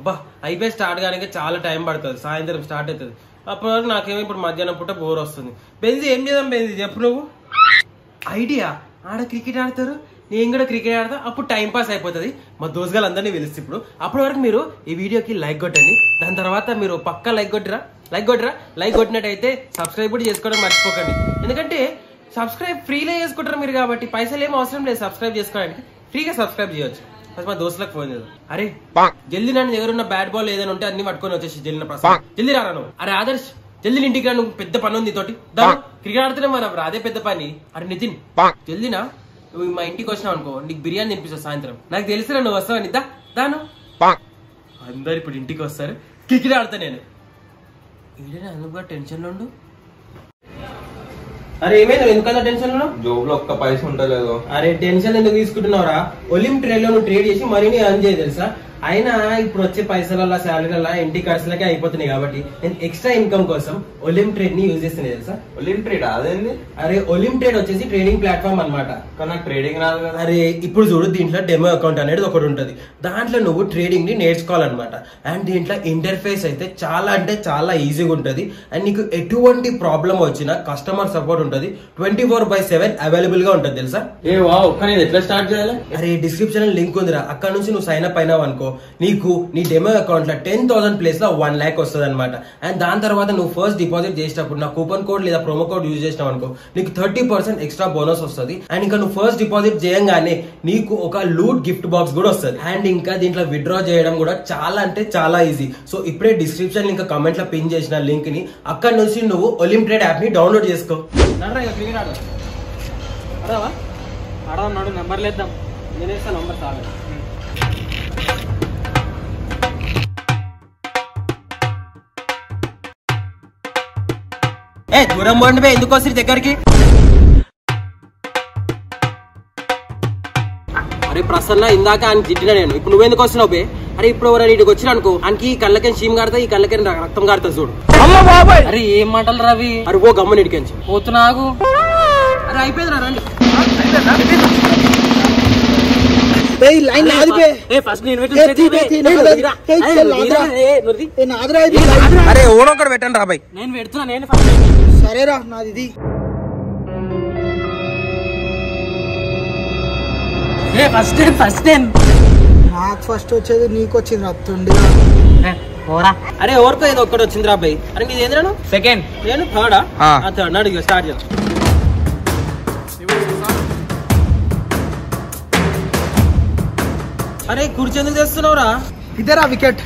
అబ్బా అయిపోయి స్టార్ట్ కానీ చాలా టైం పడుతుంది. సాయంత్రం స్టార్ట్ అవుతుంది. అప్పటి వరకు నాకేమో ఇప్పుడు మధ్యాహ్నం పూట బోర్ వస్తుంది. బెంజి ఏం చేద్దాం బెంజి? చెప్పు నువ్వు. ఐడియా ఆడ క్రికెట్ ఆడతారు నేను కూడా క్రికెట్ ఆడతా. అప్పుడు టైం పాస్ అయిపోతుంది. మా దోసుగాలు అందరినీ పిలిస్తే ఇప్పుడు. అప్పటి వరకు మీరు ఈ వీడియోకి లైక్ కొట్టండి. దాని తర్వాత మీరు పక్కా లైక్ కొట్టిరా? లైక్ కొట్టిరా? లైక్ కొట్టినట్టయితే సబ్స్క్రైబ్ కూడా చేసుకోవడం మర్చిపోకండి. ఎందుకంటే సబ్స్క్రైబ్ ఫ్రీలో చేసుకుంటారు మీరు కాబట్టి. పైసలు ఏం అవసరం లేదు సబ్స్క్రైబ్ చేసుకోవడానికి. ఫ్రీగా సబ్స్క్రైబ్ చేయొచ్చు. ఫస్ట్ మా దోస్తులకు ఫోన్ చేద్దాం. అరే జల్దీ నన్ను దగ్గర ఉన్న బ్యాట్ బాల్ ఏదైనా ఉంటే అన్ని పట్టుకొని వచ్చేసి జల్లిన ప్రసాద్ జల్దీ రారా నువ్వు? అరే ఆదర్శ్ జల్దీ ఇంటికి రా నువ్వు పెద్ద పని ఉంది తోటి క్రికెట్ ఆడుతున్నాం మనం రా, అదే పెద్ద పని. అరే నితిన్ జల్దీనా? నువ్వు మా ఇంటికి వచ్చినావు అనుకో నీకు బిర్యానీ తినిపిస్తావు సాయంత్రం. నాకు తెలిసిన నువ్వు వస్తావని దా దాను అందరు ఇప్పుడు ఇంటికి వస్తారు. క్రికెట్ ఆడతా నేను. ఈడనే అందుకు టెన్షన్ ఉండు? అరే ఏమైంది? ఎందుకంత టెన్షన్లో జోబ్లో? ఒక్క పైస ఉండలేదు అరే టెన్షన్ ఎందుకు తీసుకుంటున్నావురా? ఒలింప్ ట్రేడ్లో నువ్వు ట్రేడ్ చేసి మరిన్ని అర్న్ చేయ తెలుసా? అయినా ఇప్పుడు వచ్చే పైసల శాలరీల ఇంటి ఖర్చులకే అయిపోతున్నాయి కాబట్టి నేను ఎక్స్ట్రా ఇన్కమ్ కోసం ఒలింప్ ట్రేడ్ని యూజ్ చేస్తున్నాయి తెలుసా? ఒలింప్ ట్రేడ్ అదేంది? అరే ఒలింప్ ట్రేడ్ వచ్చేసి ట్రేడింగ్ ప్లాట్ఫామ్ అన్నమాట. కానీ నాకు ట్రేడింగ్ రాదు కదా. అరే ఇప్పుడు చూడు దీంట్లో డెమో అకౌంట్ అనేది ఒకటి ఉంటుంది. దాంట్లో నువ్వు ట్రేడింగ్ని నేర్చుకోవాలన్నమాట. అండ్ దీంట్లో ఇంటర్ఫేస్ అయితే చాలా అంటే చాలా ఈజీగా ఉంటుంది. అండ్ నీకు ఎటువంటి ప్రాబ్లం వచ్చినా కస్టమర్ సపోర్ట్ ఉంటుంది. ట్వంటీ ఫోర్ బై సెవెన్ అవైలబుల్గా ఉంటుంది తెలుసా? ఏ వావ్ కానీ ఇది ఎట్లా స్టార్ట్ చేయాలి? అరే డిస్క్రిప్షన్ లింక్ ఉందిరా. అక్కడ నుంచి నువ్వు సైన్ అప్ అయినావు అనుకో. నీకు నీ డెమో అకౌంట్లో టెన్ థౌసండ్ ప్లేస్లో వన్ ల్యాక్ వస్తుంది అనమాట అండ్ దాని తర్వాత నువ్వు ఫస్ట్ డిపాజిట్ చేసేటప్పుడు నా కూపన్ కోడ్ లేదా ప్రోమో కోడ్ యూజ్ చేసినావు అనుకో నీకు థర్టీ పర్సెంట్ ఎక్స్ట్రా బోనస్ వస్తుంది. అండ్ ఇంకా నువ్వు ఫస్ట్ డిపాజిట్ చేయంగానే నీకు ఒక లూట్ గిఫ్ట్ బాక్స్ కూడా వస్తుంది. అండ్ ఇంకా దీంట్లో విత్డ్రా చేయడం కూడా చాలా అంటే చాలా ఈజీ సో ఇప్పుడే డిస్క్రిప్షన్ ఇంకా కమెంట్లో పిన్ చేసిన లింక్ని అక్కడ నుంచి నువ్వు ఒలింప్రేడ్ యాప్ని డౌన్లోడ్ చేసుకో. ఆడదాం నాడు నెంబర్ లేద్దాం. నేనేస్తా నెంబర్ చాలు ఏ దూరం పోండి బే ఎందుకు వస్తుంది దగ్గరికి? అరే ప్రసన్న ఇందాక ఆయన తిట్టినా నేను. ఇప్పుడు నువ్వెందుకు వస్తున్నావు బే? అరే ఇప్పుడు ఎవరైనా ఇటుకు వచ్చిన అనుకో ఆయనకి ఈ కళ్ళకని చీమ్ కాడతా ఈ కళ్ళకని రక్తం కాడతా చూడు. అరే ఏం మాటలు రవి? అరే ఓ గమ్మని ఇడికించి పోతున్నాగు. అరే అయిపోయింది రండి. లైన్ నాది బే ఏ ఫస్ట్ నేను బే, తీ, నాది. ఏ, చెల్లి, నాదిరా. ఏ, నాదిరా ఇది, నాదిరా. అరే ఓడొక్కడు పెట్టండి రా బాయ్. నేను పెడుతున్నా నేను ఫస్ట్ సరేరా నాది ఇది. ఏ ఫస్ట్ టైం ఫస్ట్ టైం. నాకు ఫస్ట్ వచ్చేది నీకు వచ్చింది రత్తుండి పోరా. అరే ఎవరికో ఏదో ఒక్కటి వచ్చింది రా బాయ్. అరే నీది ఏంద్రాను సెకండ్ నేను థర్డా? ఆ. థర్డ్. అడిగి స్టార్ట్ చేద్దాం అరే కుర్చీ ఎందుకు చేస్తున్నావురా? ఇదేరా వికెట్.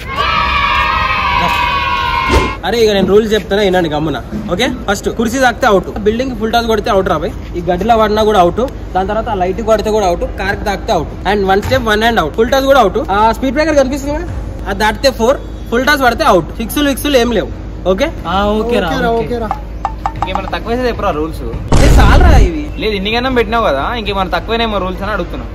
అరే ఇక నేను రూల్స్ చెప్తాను వినండి గమ్మున. ఓకే? ఫస్ట్ కుర్చీ తాకితే అవుట్. బిల్డింగ్ ఫుల్ టాస్ కొడితే అవుట్ రాబాయ్ ఈ గడ్డిలో పడినా కూడా అవుట్. దాని తర్వాత ఆ లైట్ కొడితే కూడా అవుట్. కార్ తాకితే out. And one step one hand out full toss కూడా అవుట్. ఆ స్పీడ్ బ్రేకర్ కనిపిస్తుంది? అది దాటితే ఫోర్ ఫుల్ టాస్ పడితే అవుట్ ఫిక్స్లు ఫిక్స్లు ఏం లేవు. ఓకే? ఓకే ఓకేరా ఇంకేమైనా తక్కువ చెప్పరా రూల్స్? చాలరా ఇవి. లేదు ఇన్నిగనం పెట్టినావు కదా ఇంకేమైనా తక్కువనేమో రూల్స్ అని అడుగుతున్నా.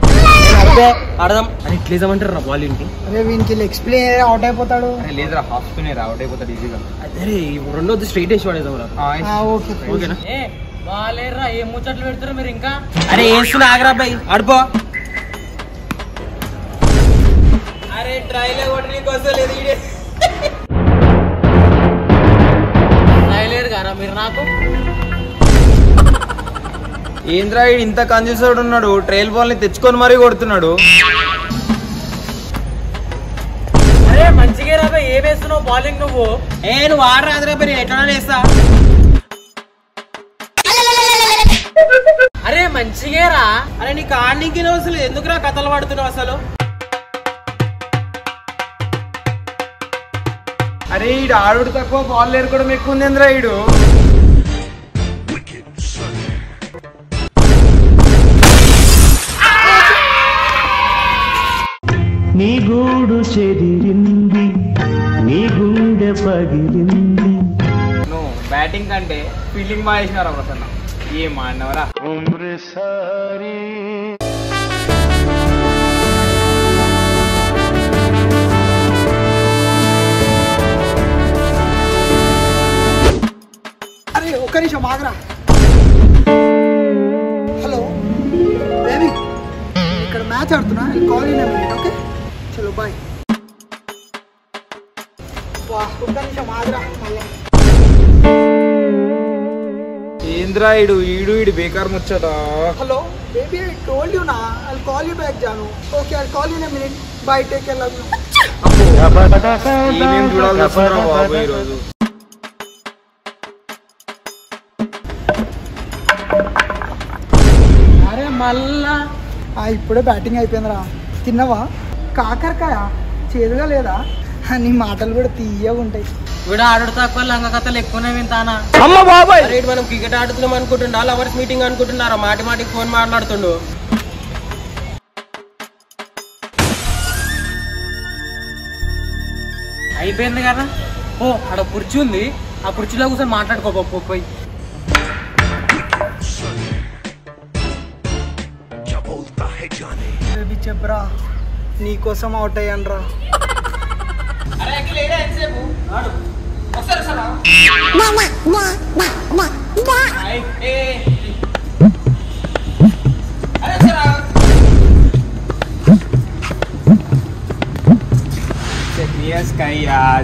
అర్థం అర్థం అని ఇట్లా వేసామంటారు రా బాల్ ఇంటి అరే వీనికి ఎక్స్ప్లెయిన్ అవుట్ అయిపోతాడు. అరే లేదురా హాఫ్ స్పిన్ అవుట్ అయిపోతాడు ఈజీగా అరే రెండో స్ట్రైట్ వేసి పడేద్దాం రా ఆ, ఓకే ఓకేనా? ఏ బాగాలేరా ఏం ముచ్చట్లు పెడతారు మీరు ఇంకా? అరే వేస్తున్నా ఆగరా బాయ్ ఆడిపో అరే ట్రైలే కొట్టడానికి వస్తలేదు ఈడే. రాయలేరు గారా మీరు నాకు? ఏంద్రా ఇంత కంజూసోడు ఉన్నాడు? ట్రైల్ బాల్ని తెచ్చుకొని మరీ కొడుతున్నాడు. అరే మంచిగా రాబే ఏ వేస్తున్నావు బౌలింగ్ నువ్వు? ఏ నువ్వు ఆడరా అదరా బాయ్ నేను ఎట్లా వేస్తా అరే మంచిగా రా. అరే నీకు ఆడడానికి అసలు ఎందుకురా కథలు పడుతున్నావు అసలు? అరే ఈడు ఆడుడు తక్కువ బాల్ లేరుకోవడం ఎక్కువ ఉంది ఏంద్రా ఈడు? నీ గూడు చెదిరింది నీ గుండె పగిలింది. నువ్వు బ్యాటింగ్ కంటే ఫీల్డింగ్ బాగా వేసినారా ప్రసన్న? ఏం ఆడినవరా అరే ఒక్క నిమిషం ఆగరా. ఏంద్రా ఈడు ఈడు ఈడు బేకార్ ముచ్చట? Hello baby I told you నా I call you back Janu okay I call you in minute bye take care love you ఏమేం వస్తుందిరా బాబు ఈరోజు? అరే మళ్ళా ఆ, ఇప్పుడే బ్యాటింగ్ అయిపోయిందిరా. తిన్నావా? కాకరకాయ? చేదుగా లేదా? నీ మాటలు కూడా తీయగా ఉంటాయి. వీడు ఆడు తక్కువ లంగ కథలు ఎక్కువనే వింటానా? అరే ఇటు మనం క్రికెట్ ఆడుతున్నాం అనుకుంటుండా లవర్స్ మీటింగ్ అనుకుంటున్నారా? మాటి మాటికి ఫోన్ మాట్లాడుతుండు. అయిపోయింది కదా? ఓ ఆడ కుర్చీ ఉంది. ఆ కుర్చీలో కూర్చొని మాట్లాడుకో పోయి. చెప్పరా? నీకోసం అవుట్ అయ్యాను రా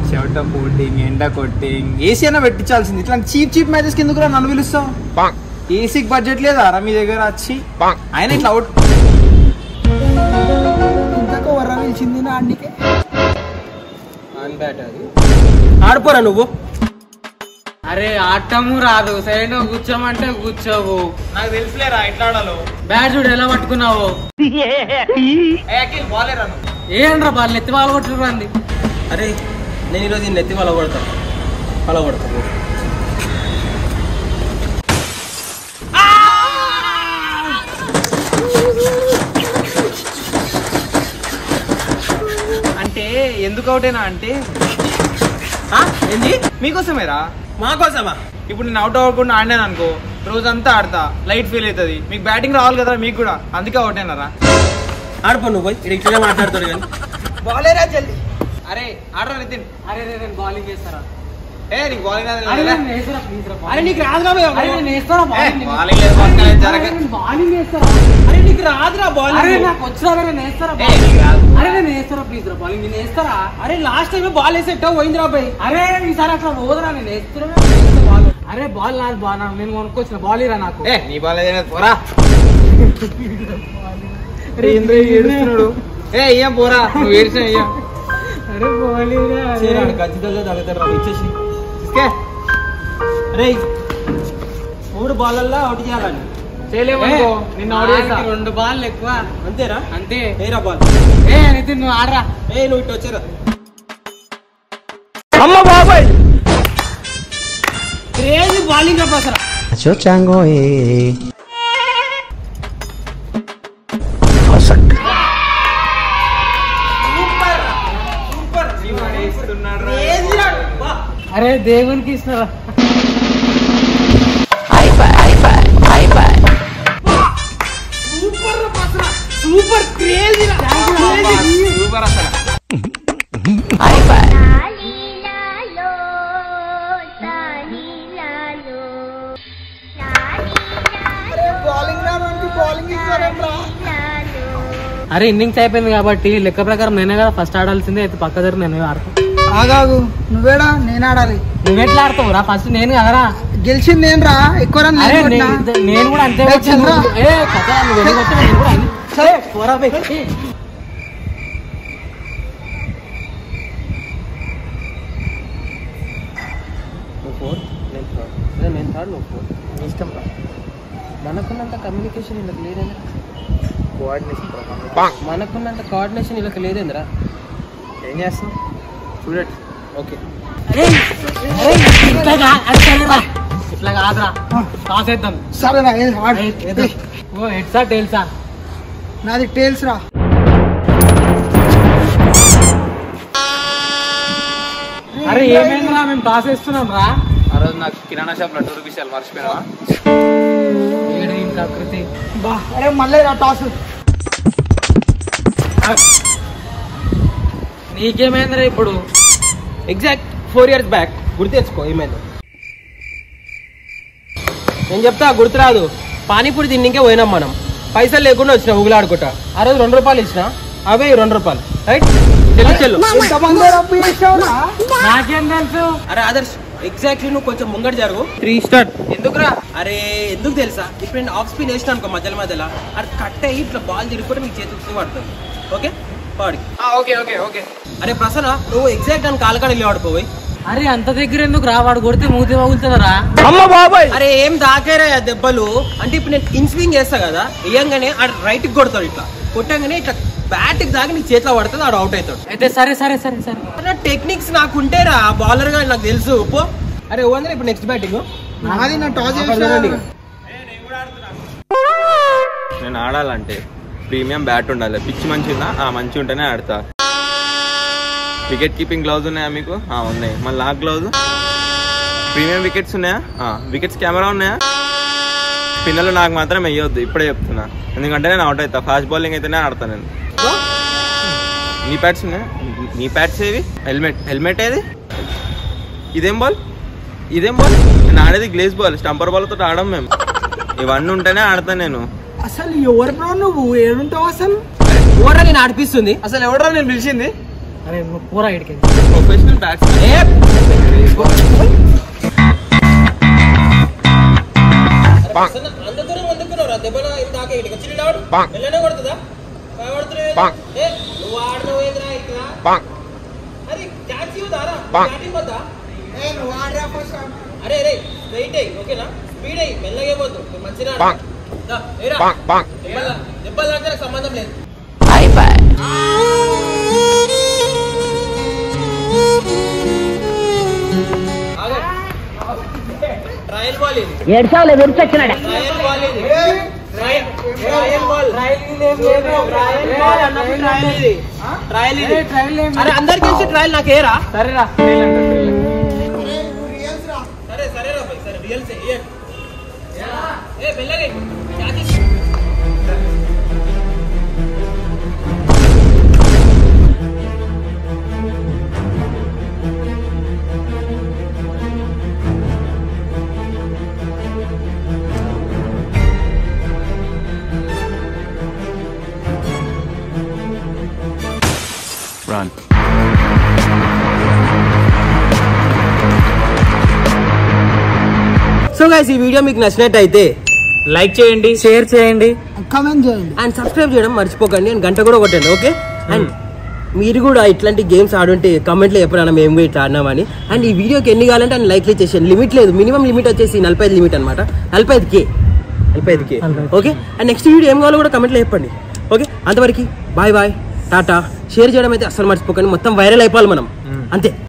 చెవట బోటింగ్ ఎండ కొట్టింగ్. ఏసీ అయినా పెట్టించాల్సింది. ఇట్లా చీప్ చీప్ మ్యాచెస్ కిందకు రా నన్ను పిలుస్తాం ఏసీకి బడ్జెట్ లేదా? రా మీ దగ్గర వచ్చి. ఆయన ఇట్లా అవుట్ ఇంతకు వర్ర పిలిచింది నా అన్నికే. ఆన్ బ్యాట్ అది. ఆడిపోరా నువ్వు? అరే ఆటము రాదు. సైడ్ కూర్చోమంటే కూర్చోవు. నాకు తెలుసులేరా ఎట్లా ఆడాలో? బ్యాట్ చూడు ఎలా పట్టుకున్నావు. బాలేరా ఏంట్రా వాళ్ళు ఎత్తి వాళ్ళు కొట్టుకురండి అరే నేను ఈరోజు నెత్తి వల కొడతా. వల కొడతా. ఎందుకు అవుటేనా అంటే? ఏంది? మీకోసమేరా? మా కోసమా ఇప్పుడు నేను అవుట్ అవ్వకుండా ఆడినాను అనుకో రోజంతా ఆడతా లైట్ ఫీల్ అవుతుంది. మీకు బ్యాటింగ్ రావాలి కదా మీకు కూడా. అందుకే అవుట్ అయినారా? ఆడిపో నువ్వు పోయి ఇట్లనే మాట్లాడుతాడు కానీ. బాలేరా జల్దీ? అరే ఆడరా నితిన్. అరే రే, నేను బౌలింగ్ చేస్తారా? అరే నీకు రాదురా ఏ, నీకు రాదురా నాకు నేను వేస్తారా? ఏ, నేను వేస్తారా? ప్లీజ్ రా బాలింగ్. నేను వేస్తారా? లాస్ట్ టైం బాల్ వేసేట్టు పోయిందిరా బాయ్ అరే ఈసారి అట్లా పోదురా నేను వేస్తున్నా నేను వేస్తా బాల్. అరే బాల్ నాది బాల్ నేను కొనుక్కొచ్చిన బాల్ ఇరా నాకు. ఏ నీ బాల్ పోరా. ఏడుస్తున్నాడు. ఏ అయ్యా పోరా. నువ్వు అయ్యా అరే బాల్ ఇరా ఖచ్చితంగా తగ్గుతారు ఇచ్చేసి. ఇసుకే. మూడు బాలల్లో అవుట్ చేయాలని. చేయలేమనుకో నిన్న రెండు బాల్ ఎక్కువ. అంతేరా అంతే. ఏరా బాల్. ఏ నితిన్ నువ్వు ఆడరా. ఏ నువ్వు ఇటు వచ్చారా. Crazy bowling chango eh. అరే దేవునికి ఇస్తున్నారా? సూపర్. అరే ఇన్నింగ్స్ అయిపోయింది కాబట్టి లెక్క ప్రకారం నేనే కదా ఫస్ట్ ఆడాల్సిందే అయితే పక్క దగ్గర నేను ఆడతాను ఆగాగు. నువ్వేడా? నేను ఆడాలి నువ్వు ఎట్లా ఆడతావు రా ఫస్ట్ నేను కదరా. గెలిచింది నేను రా ఎక్కువ నేను నేను కొట్టినా. నేను కూడా అంతే ఏ, కొట్టాను. చంద్ర. ఏ కథ నువ్వు ఎన్ని కొట్టావు, నేను కూడా అన్ని- సరే. పోరా బే. ఏ, నువ్వు ఫోర్ నేను థర్డ్. అదే నేను థర్డ్ నువ్వు ఫోర్. ఇష్టం రా. మనకున్నంత కమ్యూనికేషన్ వీళ్ళకి లేదేంద్రా? మనకున్నంత కోఆర్డినేషన్ వీళ్ళకి లేదేంద్రా? ఏం చేస్తాం చూడట్ ఓకే ఇట్లా కాదురా. టాస్ వేద్దాం సరే రా ఏ, ఆడు. ఏ, వేద్దాం. ఓ హెడ్సా టైల్సా నాది టేల్స్ రా. అరే ఏమైందిరా? మేము వేస్తున్నాం రా. ఆ రోజు నాకు కిరాణా షాప్లో టూ రూపీస్ మర్చిపోయినా ఏడు ఇంత ఆకృతి బా అరే మళ్ళీ రా టాస్ నీకేమైందిరా ఇప్పుడు? ఎగ్జాక్ట్ ఫోర్ ఇయర్స్ బ్యాక్ గుర్తు తెచ్చుకో ఏమైందో నేను చెప్తా గుర్తురాదు. పానీపూరి తిన్నికే పోయినాం మనం. పైసలు లేకుండా వచ్చిన ఊగులాడుకుంటా. ఆ రోజు రెండు రూపాయలు ఇచ్చిన అవే రెండు రూపాయలు. రైట్ చెల్లు చెల్లు. నాకేం తెలుసు? అరే ఆదర్శ్ ఎగ్జాక్ట్లీ నువ్వు కొంచెం ముంగట జరుగు. త్రీ స్టార్ట్ ఎందుకురా? అరే ఎందుకు తెలుసా? ఇప్పుడు నేను ఆఫ్ స్పిన్ వేసిన అనుకో మధ్యలో మధ్యలో. అది కట్ అయ్యి ఇట్లా బాల్ తిరిగిపోతే నీకు చేతికి పడుతుంది. ఓకే పాడి ఓకే ఓకే ఓకే. అరే ప్రసన్న నువ్వు ఎగ్జాక్ట్ అని కాలకాడ నిలబడిపోయి అరే అంత దగ్గర ఎందుకు రా? వాడు కొడితే మూతి పగులుతుందరా అమ్మ బాబాయ్! అరే ఏం దాకేరా ఆ దెబ్బలు? అంటే ఇప్పుడు నేను ఇన్ స్వింగ్ చేస్తా కదా వేయంగానే ఆడ రైట్కి కొడతాడు ఇట్లా. కొట్టంగానే ఇట్లా బ్యాట్కి దాకా నీ చేతిలో పడుతుంది ఆడు అవుట్ అవుతాడు. అయితే సరే సరే సరే సరే. అరే టెక్నిక్స్ నాకు ఉంటేరా బౌలర్గా నాకు తెలుసు పో. అరే ఓందర ఇప్పుడు నెక్స్ట్ బ్యాటింగ్ నాది నా టాస్ నేను ఆడాలంటే. ప్రీమియం బ్యాట్ ఉండాలి. పిచ్ మంచి ఉందా? ఆ మంచి ఉంటేనే ఆడతా. వికెట్ కీపింగ్ గ్లౌజ్ ఉన్నాయా మీకు? ఆ, ఉన్నాయి. మళ్ళీ లాక్ గ్లౌజ్ ప్రీమియం వికెట్స్ ఉన్నాయా? వికెట్స్ కెమెరా ఉన్నాయా? స్పిన్నర్లు నాకు మాత్రం వేయొద్దు ఇప్పుడే చెప్తున్నా. ఎందుకంటే నేను అవుట్ అవుతా. ఫాస్ట్ బౌలింగ్ అయితేనే ఆడతా నేను. నీ ప్యాడ్స్ ఉన్నాయా? నీ ప్యాడ్స్ ఏవి? హెల్మెట్ హెల్మెట్ ఏది? ఇదేం బాల్ ఇదేం బాల్ నేను ఆడేది గ్లేస్ బాల్ స్టంపర్ బాల్తో తోటి ఆడం మేము. ఇవన్నీ ఉంటేనే ఆడతాను నేను. అసలు ఎవరు బ్రో నువ్వు ఏడుంటావు అసలు? ఓవర్ నేను ఆడిపిస్తుంది. అసలు ఎవడరా నేను పిలిచింది? అరే నువ్వు పూరా ఇడికి ప్రొఫెషనల్ అరే అరే వెయిట్ అయ్యి ఓకేనా స్పీడ్ అయ్యి మెల్లగా పోద్దు మంచిగా. దెబ్బలు సంబంధం లేదు. ట్రయల్ బాల్ ఇది. ట్రయల్ బాల్ ఇది. Trial trial ball. Trial ball అన్నప్పుడు ట్రయల్ ఇది. ట్రయల్ ఇది. అరే అందరికి తెలిసి ట్రయల్ నాకు ఏరా? సరేరా సరే సరే రా సరే రియల్ సే ఏ. ఏ మెల్లగా గైస్ ఈ వీడియో మీకు నచ్చినట్టయితే లైక్ చేయండి షేర్ చేయండి కమెంట్ చేయండి. అండ్ సబ్స్క్రైబ్ చేయడం మర్చిపోకండి. అండ్ గంట కూడా కొట్టండి ఓకే అండ్ మీరు కూడా ఇట్లాంటి గేమ్స్ ఆడుంటే కమెంట్లో చెప్పరానా మేము ఇట్లా ఆడినామని. అండ్ ఈ వీడియోకి ఎన్ని కావాలంటే అండ్ లైక్లు చేసేయండి. లిమిట్ లేదు. మినిమం లిమిట్ వచ్చేసి నలభై ఐదు లిమిట్ అనమాట నలభై ఐదు కే నలభై ఐదు K okay and next video ఏం కావాలో కూడా కమెంట్లో చెప్పండి. ఓకే అంతవరకు బాయ్ బాయ్ టాటా షేర్ చేయడం అయితే అస్సలు మర్చిపోకండి. మొత్తం వైరల్ అయిపోవాలి మనం. అంతే.